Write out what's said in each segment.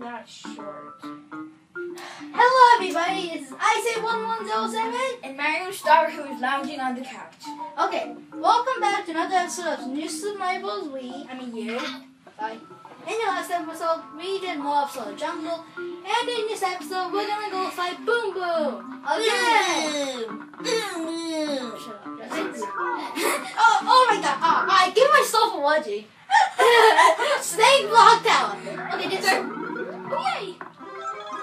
that short. Hello, everybody. It's Isaac1107. And Mario Star, who is lounging on the couch. Okay, welcome back to another episode of New Super Mario Bros. Wii. I mean, you. Bye. In the last episode, we did more episode of Jungle, and in this episode, we're gonna go fight Boom Boom again. Boom! Shut up. That's oh, oh my god! Oh, I give myself a wedgie. Snake block tower. Okay, this. Yay!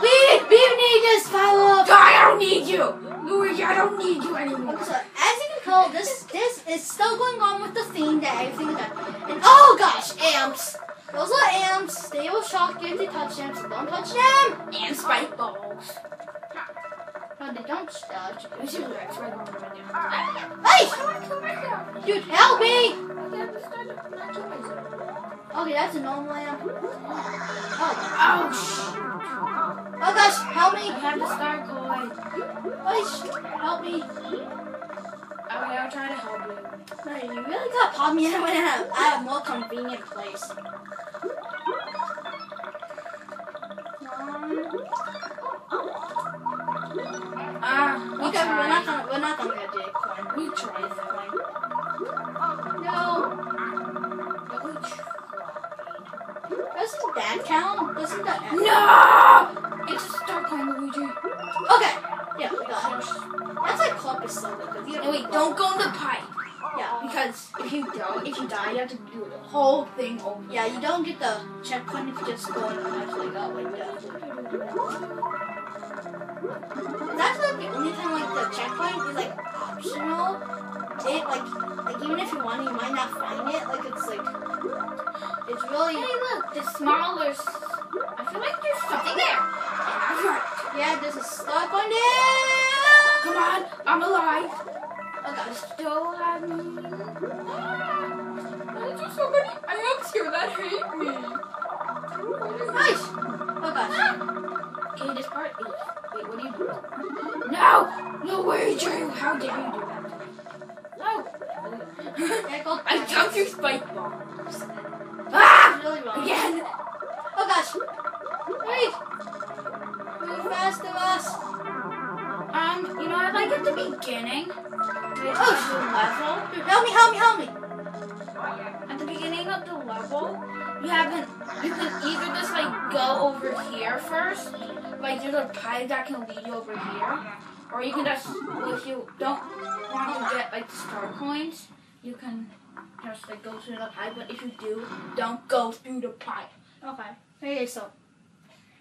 We we need this power up. I don't need you! Luigi, I don't need you anymore. So as you can tell, this this is still going on with the theme that everything is done. And oh gosh, amps. Those are amps. They will shock you if you touch them, so don't touch them. And spike balls. No, they don't touch. This is what I tried to do. Hey, Come on, come back dude, help me. Okay, I'm just trying to not kill myself. Okay, that's a normal amp. Oh, Ouch! oh gosh, help me! I have the star coin. Please, help me. Okay, I'll try to help you. No, you really got to pop me in when I have, I have a more convenient place. Ah, we Okay, we're not tried. gonna we're not That count? Doesn't that No! It's a star coin, Luigi. Okay. Yeah, we got it. That's like club is so good. 'cause you No, wait, don't go in the pipe. Yeah. Because if you don't, if you die, you have to do the whole thing over. Yeah, you don't get the checkpoint if you just go in and actually go like that. That's like the only time like the checkpoint is like optional. It like like even if you want it, you might not find it. Like it's like it's really Hey, look, the smaller. I feel like there's something there. And I'm right. yeah. There's a star on there. Come on, I'm alive. Oh I gosh. still have me. Ah. There's just so many amps here that hate me. Nice. Oh gosh. Okay, this part is. Wait, what are you doing? No! No way, Drew! How dare you do that? No! I jumped your spike bombs. Ah! Really wrong. Again! Oh gosh. Wait. Move faster, us. Um, you know, I like at the beginning. Oh, of level. Help me, help me, help me. At the beginning of the level, you haven't. You can either just like go over here first, like there's a pipe that can lead you over here, or you can just, if you don't want to get like star coins, you can just like go through the pipe. But if you do, don't go through the pipe. Okay. Okay, so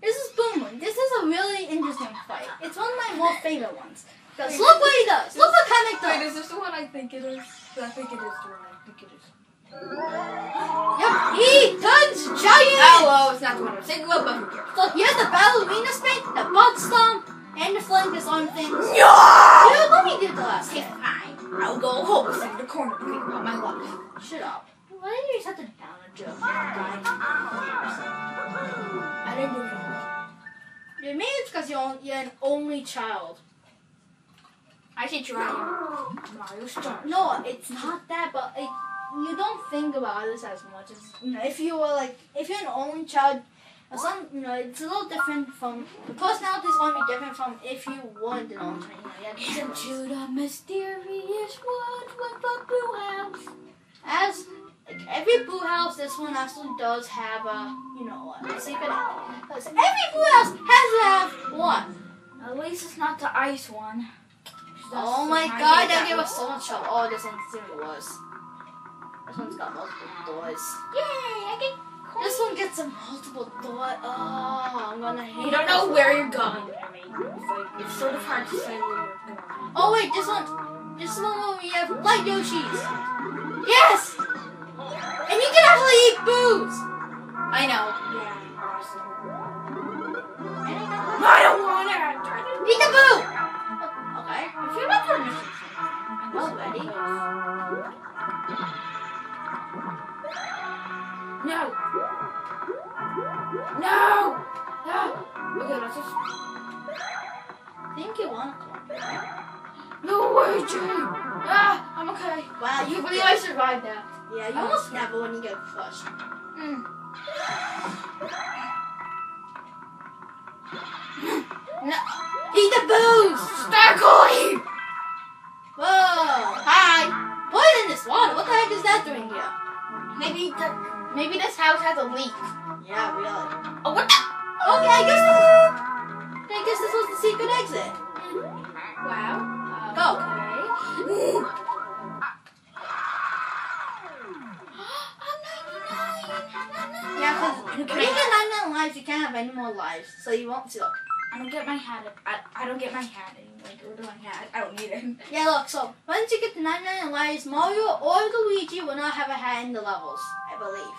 this is Boom Boom. This is a really interesting fight. It's one of my more favorite ones. Because look what he does. Look what Kamek does. Wait, is this the one I think it is? I think it is the one I think it is. Yep, he turns giant. Oh, Hello, it's not the one I'm thinking of, but who cares? So he has the ballerina spin, the butt stomp, and the flank this arm thing. No! Dude, let me do the last Okay, fine. I'll go home in the corner to think about my life. Shut up. Why do you just have to down a joke? I didn't do anything. Dude, maybe it's because you're, you're an only child. I should try it. Mario. No, it's not that, but it, you don't think about this as much as you know. If you were like, if you're an only child, some, you know, it's a little different from the personalities going to be different from if you weren't an only child. You know, you had the mysterious woods with the Boo House. as like every Boo House, this one actually does have a, you know, a secret. Because every Boo House has to have one. At least it's not the ice one. Oh my god, that gave us so much trouble. Oh, this one's even worse. This one's got multiple doors. Yay! I get. This one gets a multiple door. Oh, I'm gonna hate You don't this know one. where you're going. It's sort of hard to say where you're going. Oh wait, this one, this one where we have light Yoshis. Yes, and you can actually eat Boos. I know. Yeah. Awesome. I don't- I don't want it. Eat the boo. Let's just. I think you want to come. No way, Jay. Ah, I'm okay. Wow, You believe I survived that? Yeah, you almost never when you get flushed. Mm. No. Eat the Boos! Star Coin! Whoa! Hi! Poisonous water? What the heck is that doing here? Maybe the, maybe this house has a leak. Yeah, really. Oh, what the? Okay, I guess this, I guess this was the secret exit. Wow. Go. Okay. Yeah, because when you get 99 lives, you can't have any more lives, so you won't feel. I don't get my hat. I, I don't get my hat anymore. Like, do my hat? I don't need it. Yeah, look, so once you get to 99 lives, Mario or Luigi will not have a hat in the levels, I believe.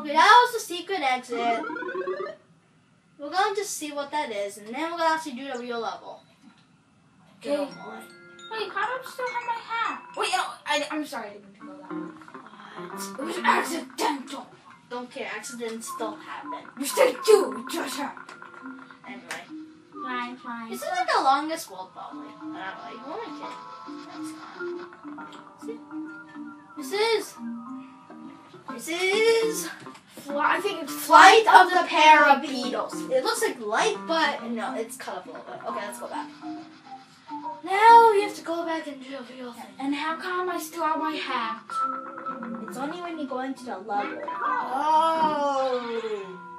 Okay, that was the secret exit. We're going to see what that is, and then we're going to actually do the real level. Okay. Oh, boy. Wait, how do I still have my hat? Wait, no, I, I'm sorry. I didn't know that. What? It was accidental. Don't care, accidents still happen. You said do. Happened. Anyway. Fine, fine. This is like the longest world, probably. But I'm like, oh my kid. That's fine. This is. This is. Fly, I think it's Flight of the Parabeetles. It looks like light, but no, it's cut up a little bit. Okay, let's go back. Now we have to go back and do the real thing. And how come I still have my hat? It's only when you go into the level. Oh.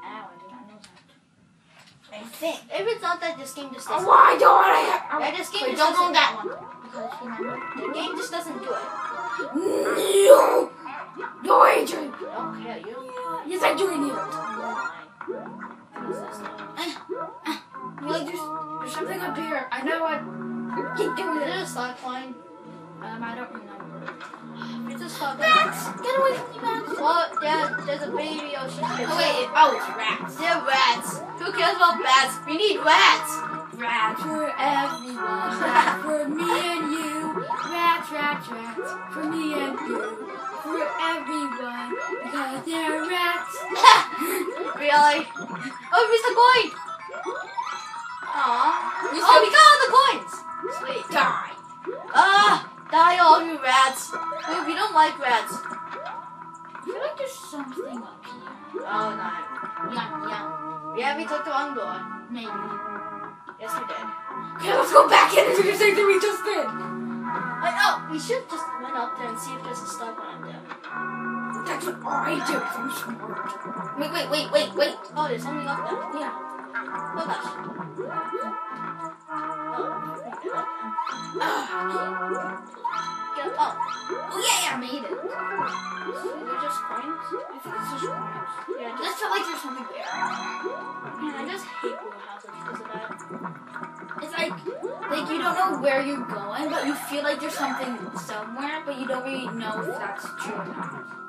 Ow, I did not know that. I think. If it's not that, this game just Oh, doesn't. why don't I have? Yeah, this game Wait, just don't doesn't- on that one. Because you know, the game just doesn't do it. No! No, Adrian! Okay, you. Yes, I do need it. Is this? Like, there's, there's something up here. I know I keep doing Is it it. a coin? Um, I don't remember. It's a star coin. Rats! Get away from me, rats! Well, yeah, there's a baby ocean. Oh, wait. Oh, it's rats. They're rats. Who cares about bats? We need rats. Rats for everyone. Rats for me and you. Rats, rats, rats. For me and you. For everyone. Because they're rats. really? Oh, we missed the coin. Aww. Oh, we got all the coins. Sweet. Die. Ah, die all you rats. Dude, we don't like rats. I feel like there's something up here. Oh, no. Yum, yum. Yeah, we took the wrong door. Maybe. Yes, we did. Okay, let's go back in and do the same thing we just did. I know. We should just went up there and see if there's a star coin up there. That's what I do. Wait, wait, wait, wait, wait. Oh, there's something up there. Yeah. Oh gosh. Oh, up there. Get up. Oh. oh, yeah, yeah, I made it. They're just coins. I think it's just coins. Yeah, just feel like there's something there. man, I just hate Boo Houses because of that. It's like, like you don't know where you're going, but you feel like there's something somewhere, but you don't really know if that's true or not.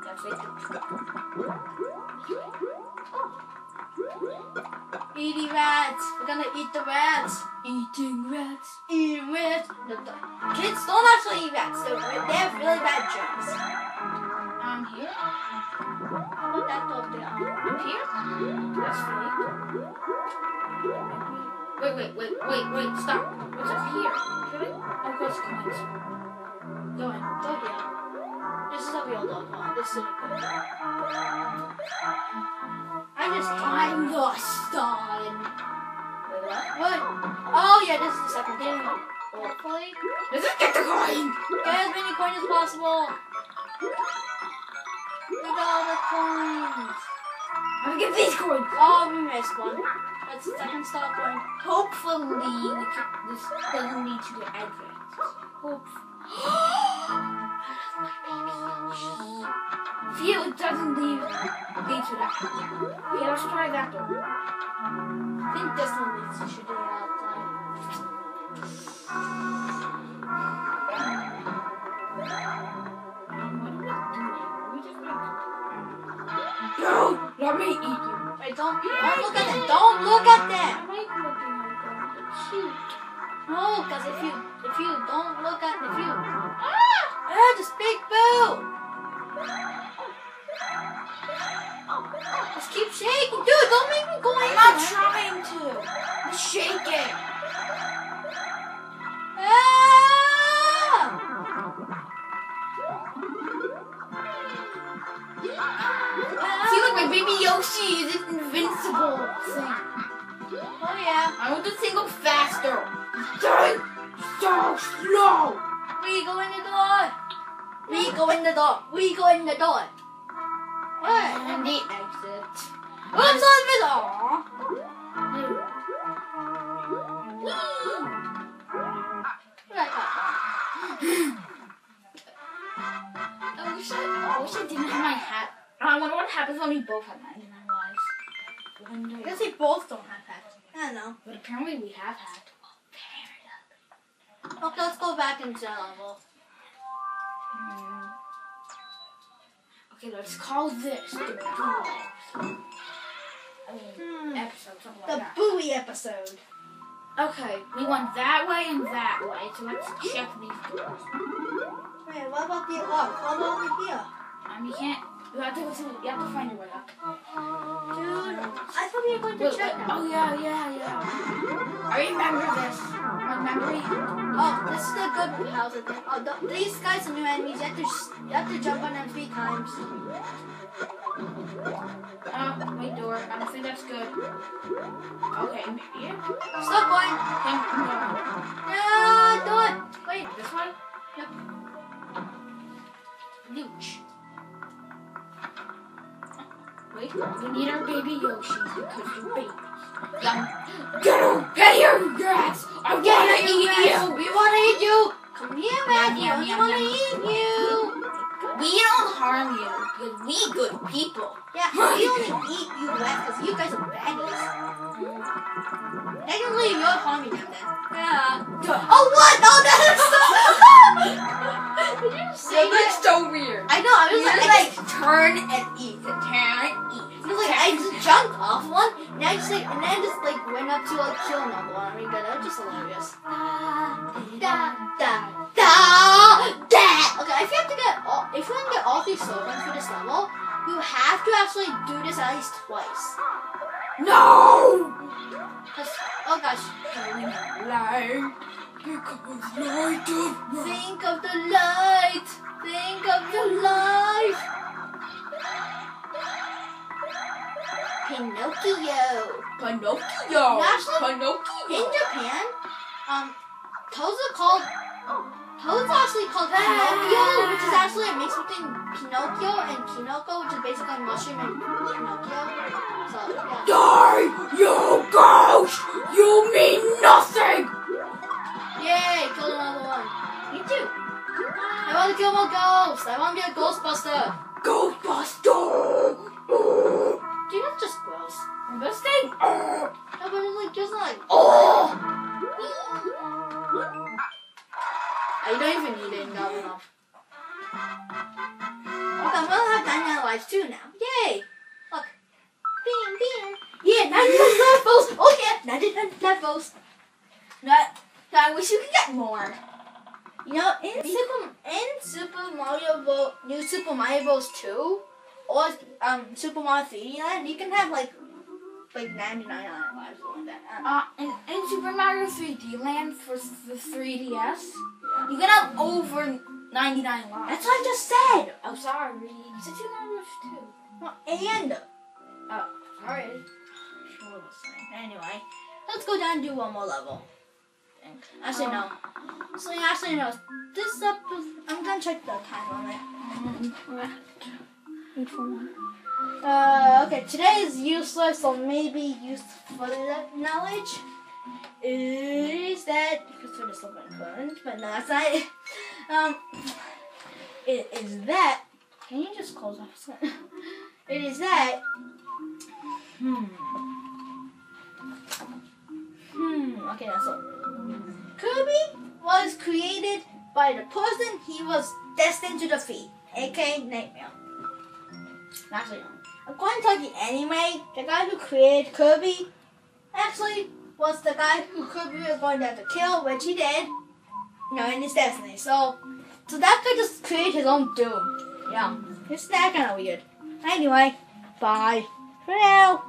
Eating rats. We're gonna eat the rats. eating rats. Eating rats. The, the kids don't actually eat rats. They're, they have really bad germs. Um, here, How about that door there? up here. That's fake. Wait, wait, wait, wait, wait, stop. What's up here? Should I? Oh, ghost coins. Go in. Door here. This is a real. Come on, this is good. I just I'm the sun. Wait, what? What? Oh yeah, this is the second thing. Hopefully, Let's get the coin. get as many coins as possible. Look at all the coins. I'm gonna get these coins. Oh, we missed one. That's the second star coin. Hopefully, we can, this doesn't lead to the exit. Hope. Phew, it doesn't lead, lead to that. Okay, let's try that door. I think this one leads to shooting outside. No, let me eat you. Wait, don't don't look at them. Don't look at them. I like looking at them. Cute. No, because if you if you don't look at if you ah Keep shaking, dude. Don't make me go I'm not trying to. I'm shaking. Ah! Feel like my baby Yoshi is an invincible thing. Oh yeah. I want this thing go faster. Think so slow. We go in the door. We go in the door. We go in the door. What? And the exit. What's on this? Aw. Like that. I wish I, I wish I didn't have my hat. I wonder what happens when we both have 99 lives. I Wonder. guess we both don't have hats. I don't know. But apparently we have had. Oh, okay, let's go back into the level. Okay, let's call this the duel. I mean, Hmm. episode, something The like that. buoy episode. Okay, we went that way and that way, so let's check these doors. Wait, what about the oh, what about over here? Um, you can't. You have to go to. You have to find your way up. Dude, I thought we were going to Wait, check wait, now. oh yeah, yeah. I remember this. I Remember? Oh, this is the good house. Oh, th- these guys are new enemies. You have to you have to jump on them three times. Oh, wait, door. I don't think that's good. Okay, maybe. Stop going. Think, no. No, do it. Wait. This one? Yep. We need our baby Yoshi because you're babies. Yum. Get him! Get here, you rats! I wanna eat you! We want to eat you. Come here, Matthew. Yum, We yum, want to yum. eat you. We don't harm you because we good people. Yeah, we only eat you guys because you guys are baddies. Technically, you're harming them then. Yeah. Oh, what? Oh, that's so. Did you say that? so weird. I know. I was like, just, turn and eat. I just jumped off one, and I just like, and then just like went up to like kill another one. I mean, that was just hilarious. Da da da da. Okay, if you have to get all, if you want to get all three slogans for this level, you have to actually do this at least twice. No! oh gosh. Light. Because light Think of the light. Think of the light. Pinocchio. Pinocchio. Actually, In Japan, um, toads are called. Toads are actually called Kinopio, which is actually a mix between Pinocchio and Kinoko, which is basically mushroom and Pinocchio. So yeah. Die, you ghost! You mean nothing! Yay! Killed another one. Me too. I want to kill more ghosts. I want to be a Ghostbuster. Ghostbuster! Dude, that's just gross. This thing? Oh! No, but it's like just like. Oh! I don't even need it. Got enough. Okay, gonna have 99 lives too now. Yay! Look. Bing, bing. Yeah, 99 levels. Oh yeah, 99 levels. That, I wish you could get more. You know, in Super in Super Mario Bros. New Super Mario Bros. 2 or um Super Mario 3D Land, you can have like like 99 lives or like that. Uh, in, in Super Mario 3D Land for the 3DS, you can have over 99 lives. That's what I just said. Oh, sorry. You said Super Mario Bros. 2. Well, and oh, sorry. Sure was saying. Anyway, let's go down and do one more level. Actually, no. So actually, no. This episode, I'm gonna check the time on it. Uh, okay, today is useless, so maybe useful for knowledge. Is that because for silver and current, but no, that's not. Um, it is that. Can you just close off? It is that. Hmm. Hmm. Okay, that's all. Kirby was created by the person he was destined to defeat, aka Nightmare. Actually, no. According to the anime, the guy who created Kirby actually was the guy who Kirby was going to have to kill, which he did. You know, in his destiny. So, so that guy just created his own doom. Yeah, it's that kind of weird. Anyway, bye for now.